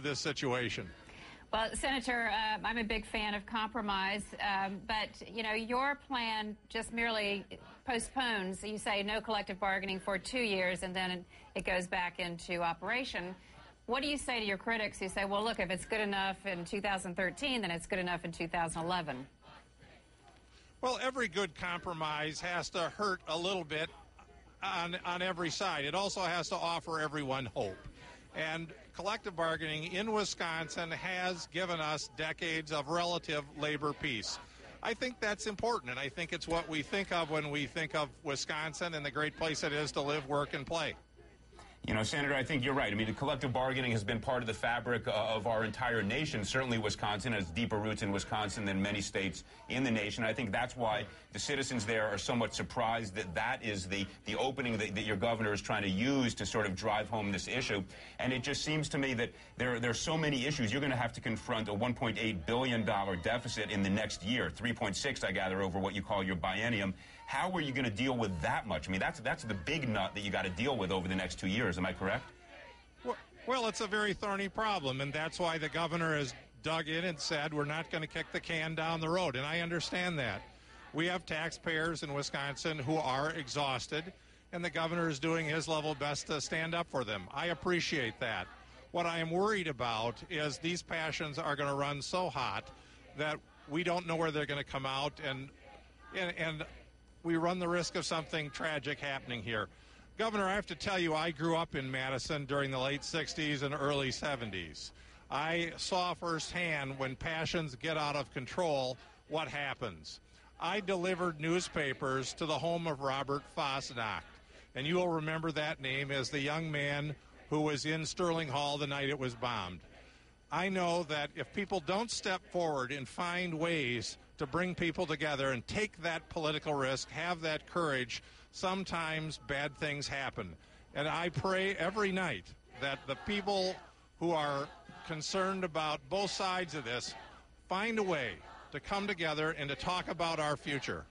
this situation. Well, Senator, uh, I'm a big fan of compromise, um, but you know your plan just merely postpones. You say no collective bargaining for two years, and then it goes back into operation. What do you say to your critics who say, "Well, look, if it's good enough in 2013, then it's good enough in 2011"? Well, every good compromise has to hurt a little bit on on every side. It also has to offer everyone hope. And collective bargaining in Wisconsin has given us decades of relative labor peace. I think that's important, and I think it's what we think of when we think of Wisconsin and the great place it is to live, work, and play. You know, Senator, I think you're right. I mean, the collective bargaining has been part of the fabric uh, of our entire nation. Certainly, Wisconsin has deeper roots in Wisconsin than many states in the nation. I think that's why the citizens there are somewhat surprised that that is the, the opening that, that your governor is trying to use to sort of drive home this issue. And it just seems to me that there, there are so many issues. You're going to have to confront a $1.8 billion deficit in the next year, 3.6, I gather, over what you call your biennium. How are you going to deal with that much? I mean, that's that's the big nut that you got to deal with over the next two years. Am I correct? Well, it's a very thorny problem, and that's why the governor has dug in and said we're not going to kick the can down the road. And I understand that. We have taxpayers in Wisconsin who are exhausted, and the governor is doing his level best to stand up for them. I appreciate that. What I am worried about is these passions are going to run so hot that we don't know where they're going to come out, and and, and we run the risk of something tragic happening here. Governor, I have to tell you, I grew up in Madison during the late 60s and early 70s. I saw firsthand when passions get out of control what happens. I delivered newspapers to the home of Robert Fassnacht, and you will remember that name as the young man who was in Sterling Hall the night it was bombed. I know that if people don't step forward and find ways to bring people together and take that political risk, have that courage, sometimes bad things happen. And I pray every night that the people who are concerned about both sides of this find a way to come together and to talk about our future.